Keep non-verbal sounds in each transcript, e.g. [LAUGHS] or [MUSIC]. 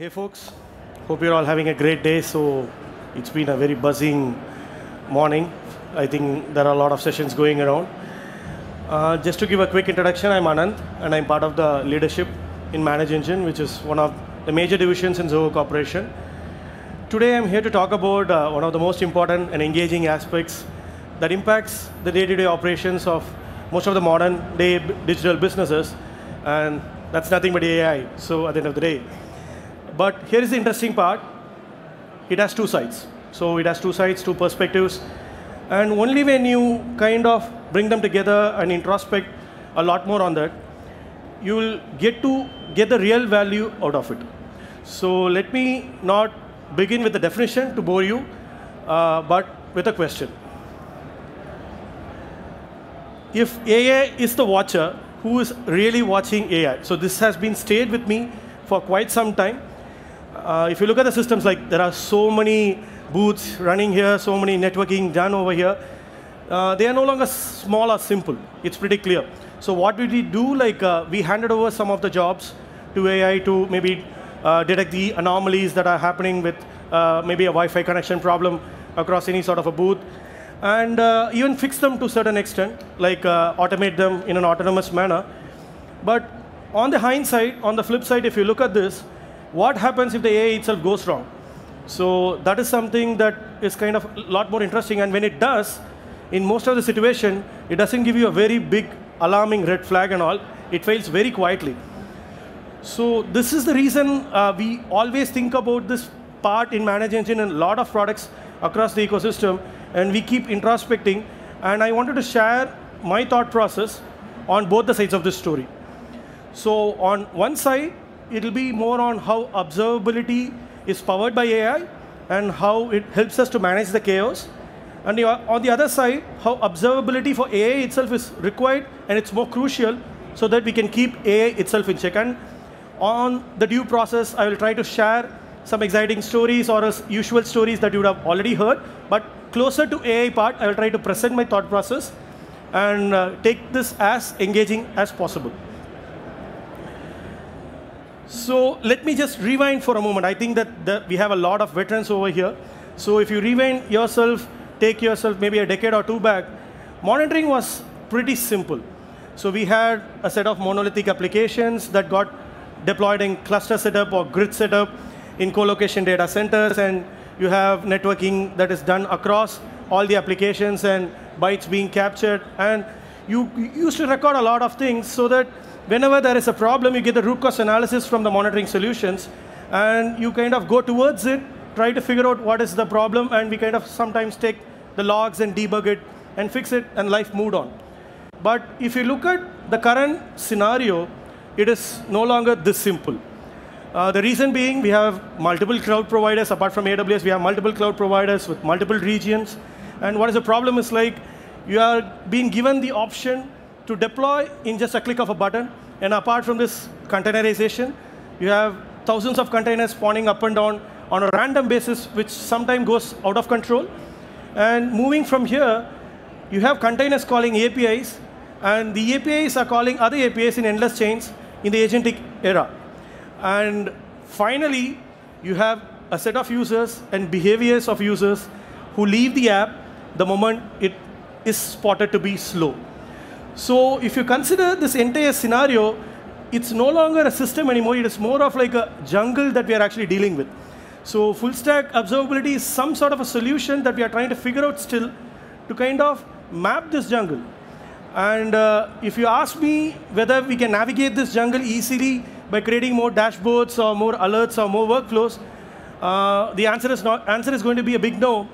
Hey folks, hope you're all having a great day. So it's been a very buzzing morning. I think there are a lot of sessions going around. Uh, just to give a quick introduction, I'm Anand and I'm part of the leadership in ManageEngine, which is one of the major divisions in Zoho Corporation. Today I'm here to talk about uh, one of the most important and engaging aspects that impacts the day-to-day operations of most of the modern day digital businesses, and that's nothing but AI. So at the end of the day, but here is the interesting part. It has two sides. So it has two sides, two perspectives, and only when you kind of bring them together and introspect a lot more on that, you will get to get the real value out of it. So let me not begin with the definition to bore you, uh, but with a question. If AI is the watcher, who is really watching AI? So this has been stayed with me for quite some time. Uh, if you look at the systems, like there are so many booths running here, so many networking done over here. Uh, they are no longer small or simple. It's pretty clear. So what did we do? Like uh, we handed over some of the jobs to AI to maybe uh, detect the anomalies that are happening with uh, maybe a Wi-Fi connection problem across any sort of a booth, and even fix them to a certain extent, like automate them in an autonomous manner. But on the hindsight, on the flip side, if you look at this, what happens if the AI itself goes wrong? So that is something that is kind of a lot more interesting. And when it does, in most of the situation, it doesn't give you a very big alarming red flag and all. It fails very quietly. So this is the reason uh, we always think about this part in ManageEngine and a lot of products across the ecosystem, and we keep introspecting. And I wanted to share my thought process on both the sides of this story. So on one side, it'll be more on how observability is powered by AI and how it helps us to manage the chaos. And on the other side, how observability for AI itself is required and it's more crucial so that we can keep AI itself in check. And on the due process, I will try to share some exciting stories or as usual stories that you would have already heard. But closer to AI part, I will try to present my thought process and uh, take this as engaging as possible. So let me just rewind for a moment. I think that the, we have a lot of veterans over here. So if you rewind yourself, take yourself maybe a decade or two back, monitoring was pretty simple. So we had a set of monolithic applications that got deployed in cluster setup or grid setup in co-location data centers, and you have networking that is done across all the applications and bytes being captured. And you you used to record a lot of things so that whenever there is a problem, you get the root cause analysis from the monitoring solutions, and you kind of go towards it, try to figure out what is the problem, and we kind of sometimes take the logs and debug it and fix it, and life moved on. But if you look at the current scenario, it is no longer this simple. Uh, the reason being, we have multiple cloud providers. Apart from AWS, we have multiple cloud providers with multiple regions. And what is the problem is like, you are being given the option to deploy in just a click of a button. And apart from this containerization, you have thousands of containers spawning up and down on a random basis, which sometimes goes out of control. And moving from here, you have containers calling APIs, and the APIs are calling other APIs in endless chains in the agentic era. And finally, you have a set of users and behaviors of users who leave the app the moment it is spotted to be slow. So if you consider this entire scenario, it's no longer a system anymore, it is more of like a jungle that we are actually dealing with. So full stack observability is some sort of a solution that we are trying to figure out still to kind of map this jungle. And uh, if you ask me whether we can navigate this jungle easily by creating more dashboards or more alerts or more workflows, uh, the answer is not. Answer is going to be a big no.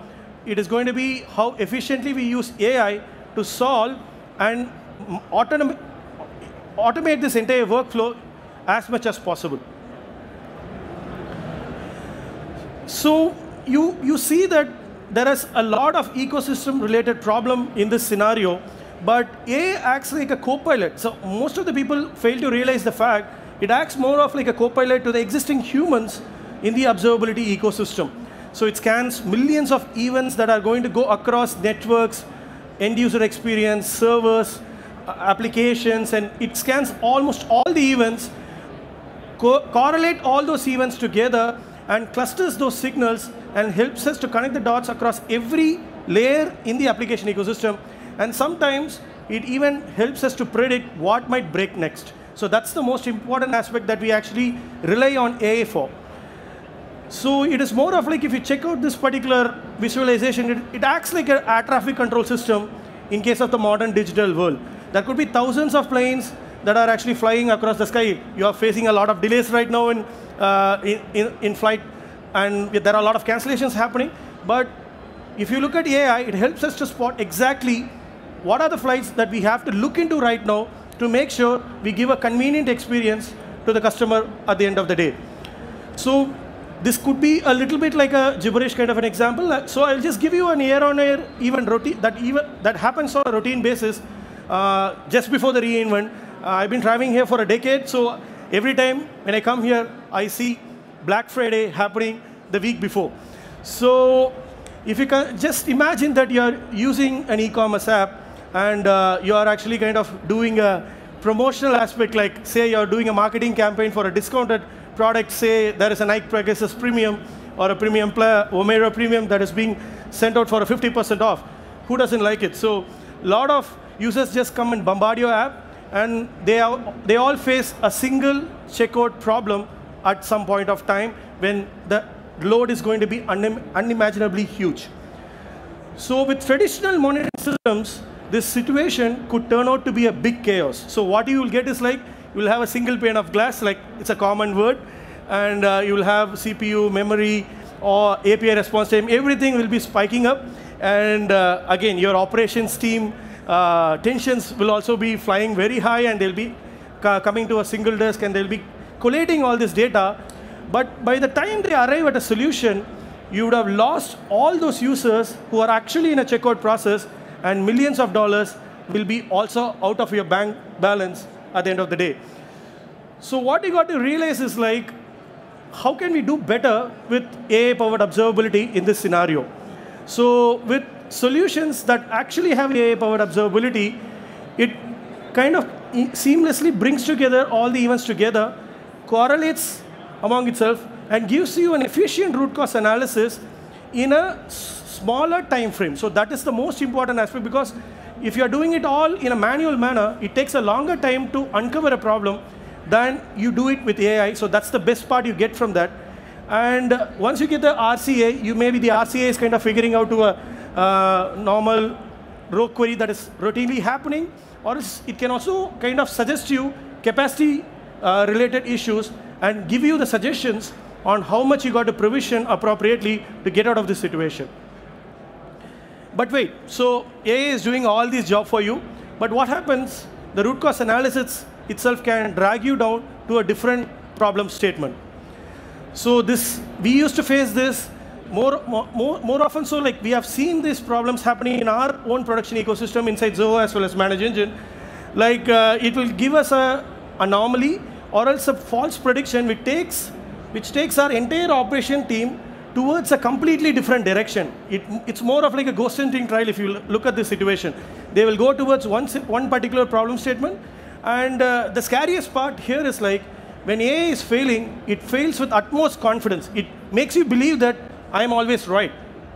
It is going to be how efficiently we use AI to solve and automate, automate this entire workflow as much as possible. So you, you see that there is a lot of ecosystem related problem in this scenario, but A acts like a co-pilot. So most of the people fail to realize the fact it acts more of like a co-pilot to the existing humans in the observability ecosystem. So it scans millions of events that are going to go across networks, end user experience, servers, applications, and it scans almost all the events co correlate all those events together and clusters those signals and helps us to connect the dots across every layer in the application ecosystem. And sometimes it even helps us to predict what might break next. So that's the most important aspect that we actually rely on AI for. So it is more of like if you check out this particular visualization, it, it acts like an air traffic control system in case of the modern digital world. There could be thousands of planes that are actually flying across the sky. You are facing a lot of delays right now in, uh, in, in, flight, and there are a lot of cancellations happening. But if you look at AI, it helps us to spot exactly what are the flights that we have to look into right now to make sure we give a convenient experience to the customer at the end of the day. So this could be a little bit like a gibberish kind of an example. So I'll just give you an air on air event routine that even that happens on a routine basis uh, just before the reinvent. Uh, I've been driving here for a decade, so every time when I come here, I see Black Friday happening the week before. So if you can just imagine that you're using an e-commerce app and uh, you are actually kind of doing a promotional aspect, like say you're doing a marketing campaign for a discounted product, say there is a Nike Pegasus Premium or a Premium player, Vomero Premium that is being sent out for a 50% off. Who doesn't like it? So a lot of users just come and bombard your app, and they, are, they all face a single checkout problem at some point of time when the load is going to be unim unimaginably huge. So with traditional monitoring systems, this situation could turn out to be a big chaos. So what you will get is like, you will have a single pane of glass, like it's a common word, and uh, you will have CPU, memory, or API response time, everything will be spiking up. And uh, again, your operations team uh, tensions will also be flying very high, and they'll be coming to a single disk, and they'll be collating all this data. But by the time they arrive at a solution, you would have lost all those users who are actually in a checkout process, and millions of dollars will be also out of your bank balance at the end of the day. So what you got to realize is like, how can we do better with AI-powered observability in this scenario? So with solutions that actually have AI-powered observability, it kind of seamlessly brings together all the events together, correlates among itself, and gives you an efficient root cause analysis in a smaller time frame. So that is the most important aspect because if you are doing it all in a manual manner, it takes a longer time to uncover a problem than you do it with AI. So that's the best part you get from that. And uh, once you get the RCA, you maybe the RCA is kind of figuring out to a uh, normal row query that is routinely happening, or it can also kind of suggest you capacity uh, related issues and give you the suggestions on how much you got to provision appropriately to get out of this situation. But wait, so AI is doing all these jobs for you, but what happens? The root cause analysis itself can drag you down to a different problem statement. So this, we used to face this more, more, more often so like we have seen these problems happening in our own production ecosystem inside Zoho as well as ManageEngine. Like uh, it will give us a anomaly or else a false prediction which takes, which takes our entire operation team towards a completely different direction. It, it's more of like a ghost hunting trial if you look at this situation. They will go towards one, one particular problem statement. And uh, the scariest part here is like, when AI is failing, it fails with utmost confidence. It makes you believe that I'm always right.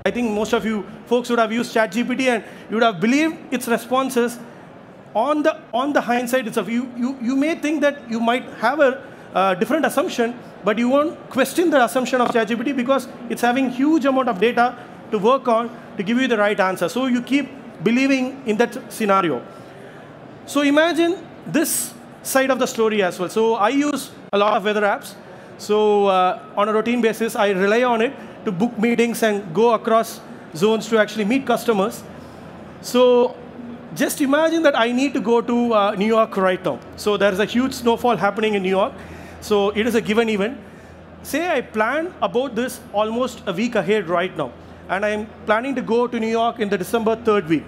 I think most of you folks would have used ChatGPT and you would have believed its responses. On the, on the hindsight itself, you, you, you may think that you might have a uh, different assumption, but you won't question the assumption of ChatGPT because it's having huge amount of data to work on to give you the right answer. So you keep believing in that scenario. So imagine this side of the story as well. So I use a lot of weather apps. So uh, on a routine basis, I rely on it to book meetings and go across zones to actually meet customers. So just imagine that I need to go to uh, New York right now. So there's a huge snowfall happening in New York. So it is a given event. Say I plan about this almost a week ahead right now, and I'm planning to go to New York in the December 3rd week.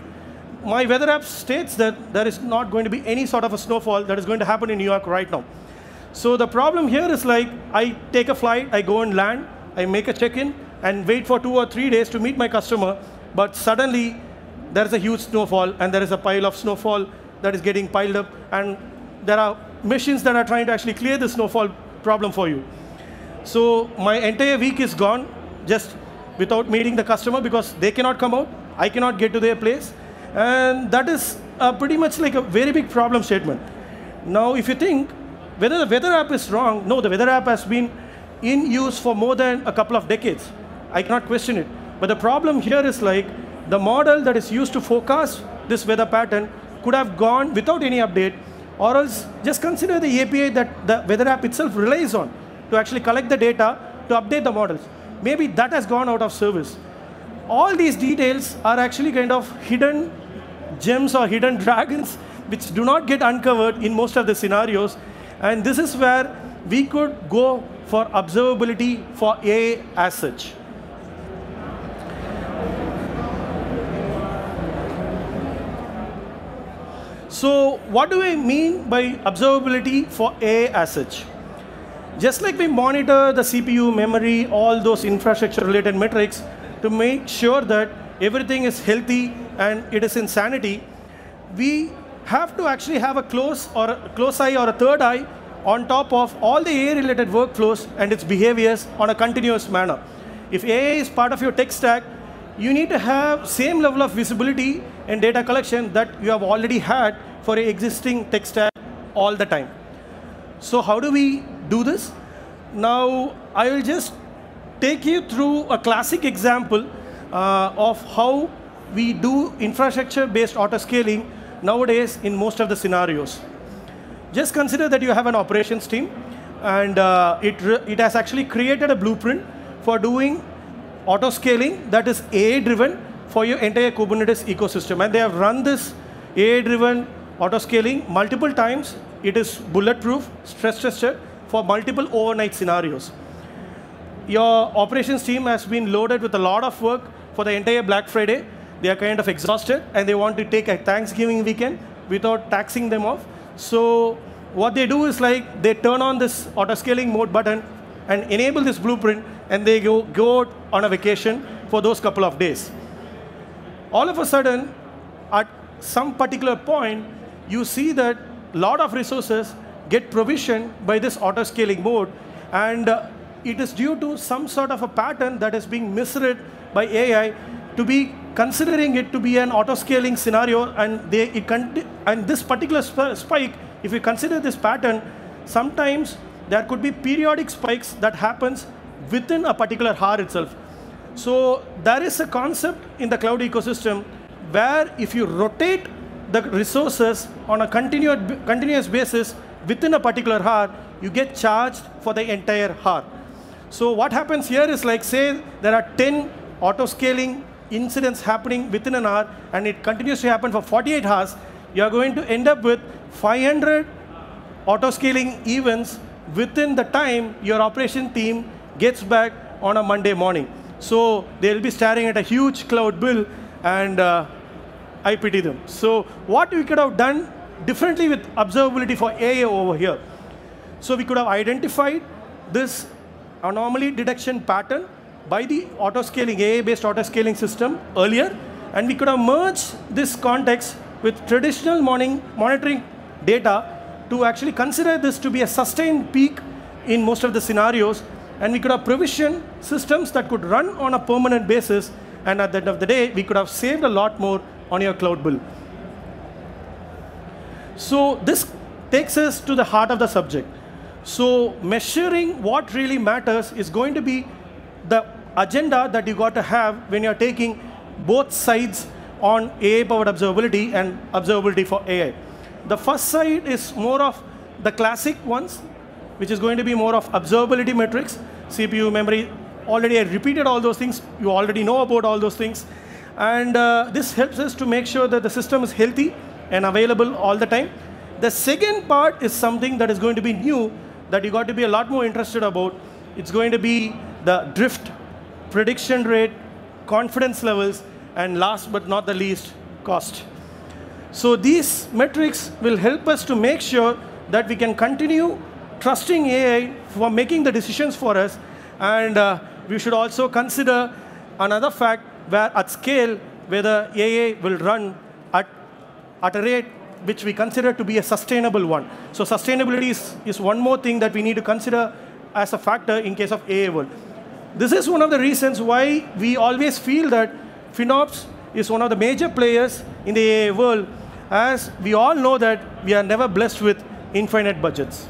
My weather app states that there is not going to be any sort of a snowfall that is going to happen in New York right now. So the problem here is like, I take a flight, I go and land, I make a check-in, and wait for two or three days to meet my customer, but suddenly there's a huge snowfall, and there is a pile of snowfall that is getting piled up, and there are machines that are trying to actually clear the snowfall problem for you. So my entire week is gone just without meeting the customer because they cannot come out. I cannot get to their place. And that is pretty much like a very big problem statement. Now, if you think whether the weather app is wrong, no, the weather app has been in use for more than a couple of decades. I cannot question it. But the problem here is like the model that is used to forecast this weather pattern could have gone without any update, or else just consider the API that the weather app itself relies on to actually collect the data to update the models. Maybe that has gone out of service. All these details are actually kind of hidden gems or hidden [LAUGHS] dragons which do not get uncovered in most of the scenarios. And this is where we could go for observability for AI as such. So what do I mean by observability for AI as such? Just like we monitor the CPU, memory, all those infrastructure related metrics to make sure that everything is healthy and it is in sanity, we have to actually have a close or a close eye or a third eye on top of all the AI related workflows and its behaviors on a continuous manner. If AI is part of your tech stack, you need to have same level of visibility and data collection that you have already had for an existing tech stack all the time. So how do we do this? Now, I will just take you through a classic example uh, of how we do infrastructure-based auto-scaling nowadays in most of the scenarios. Just consider that you have an operations team, and uh, it, it has actually created a blueprint for doing auto scaling that is AI driven for your entire Kubernetes ecosystem. And they have run this AI driven auto scaling multiple times. It is bulletproof, stress tested for multiple overnight scenarios. Your operations team has been loaded with a lot of work for the entire Black Friday. They are kind of exhausted and they want to take a Thanksgiving weekend without taxing them off. So what they do is like they turn on this auto scaling mode button and enable this blueprint and they go, go on a vacation for those couple of days. All of a sudden, at some particular point, you see that a lot of resources get provisioned by this auto scaling mode and uh, it is due to some sort of a pattern that is being misread by AI to be considering it to be an auto-scaling scenario and, they, and this particular sp spike, if you consider this pattern, sometimes there could be periodic spikes that happens within a particular hour itself. So there is a concept in the cloud ecosystem where if you rotate the resources on a continued, continuous basis within a particular hour, you get charged for the entire hour. So what happens here is like, say there are 10 auto-scaling incidents happening within an hour and it continues to happen for 48 hours, you are going to end up with 500 auto-scaling events within the time your operation team gets back on a Monday morning. So they'll be staring at a huge cloud bill and uh, I pity them. So what we could have done differently with observability for AI over here. So we could have identified this anomaly detection pattern by the auto-scaling, AI-based auto-scaling system earlier, and we could have merged this context with traditional monitoring data to actually consider this to be a sustained peak in most of the scenarios, and we could have provisioned systems that could run on a permanent basis, and at the end of the day, we could have saved a lot more on your cloud bill. So this takes us to the heart of the subject. So measuring what really matters is going to be the agenda that you got to have when you're taking both sides on AI-powered observability and observability for AI. The first side is more of the classic ones, which is going to be more of observability metrics, CPU, memory. Already I repeated all those things. You already know about all those things. And uh, this helps us to make sure that the system is healthy and available all the time. The second part is something that is going to be new that you got to be a lot more interested about. It's going to be the drift, prediction rate, confidence levels, and last but not the least, cost. So these metrics will help us to make sure that we can continue trusting AI for making the decisions for us. And uh, we should also consider another fact where at scale, whether AI will run at, at a rate which we consider to be a sustainable one. So sustainability is, is one more thing that we need to consider as a factor in case of AA world. This is one of the reasons why we always feel that FinOps is one of the major players in the AA world, as we all know that we are never blessed with infinite budgets.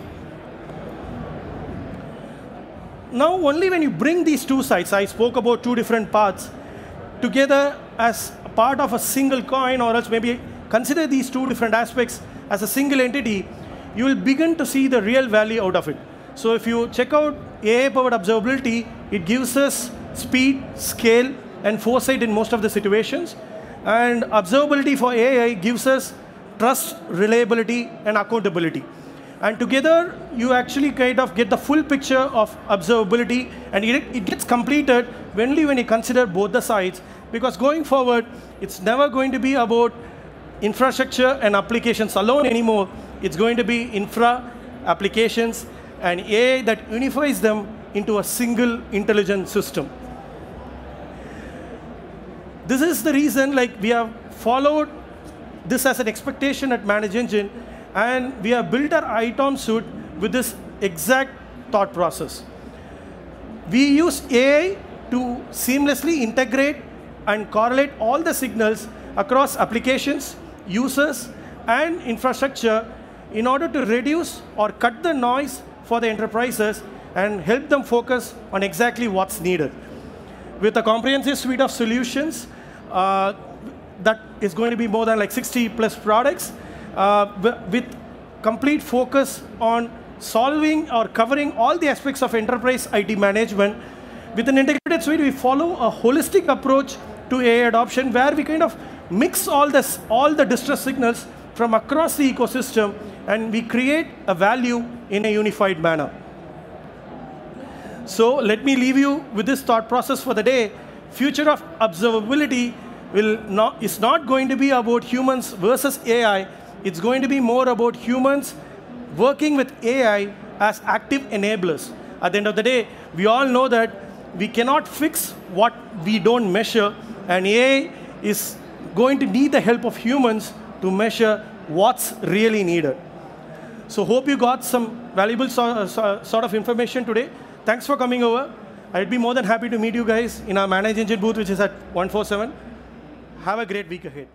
Now, only when you bring these two sides, I spoke about two different parts, together as part of a single coin, or else maybe consider these two different aspects as a single entity, you will begin to see the real value out of it. So if you check out AI-powered observability, it gives us speed, scale, and foresight in most of the situations. And observability for AI gives us trust, reliability, and accountability. And together, you actually kind of get the full picture of observability, and it, it gets completed only when you consider both the sides, because going forward, it's never going to be about infrastructure and applications alone anymore. It's going to be infra, applications, and AI that unifies them into a single intelligent system. This is the reason like we have followed this as an expectation at ManageEngine, and we have built our ITOM suite with this exact thought process. We use AI to seamlessly integrate and correlate all the signals across applications, users, and infrastructure in order to reduce or cut the noise for the enterprises and help them focus on exactly what's needed. With a comprehensive suite of solutions uh, that is going to be more than like 60 plus products, uh, with complete focus on solving or covering all the aspects of enterprise IT management. With an integrated suite, we follow a holistic approach to AI adoption where we kind of mix all, this, all the distress signals from across the ecosystem and we create a value in a unified manner. So let me leave you with this thought process for the day. Future of observability will not, is not going to be about humans versus AI. It's going to be more about humans working with AI as active enablers. At the end of the day, we all know that we cannot fix what we don't measure, and AI is going to need the help of humans to measure what's really needed. So hope you got some valuable so, uh, so, sort of information today. Thanks for coming over. I'd be more than happy to meet you guys in our ManageEngine booth, which is at 147. Have a great week ahead.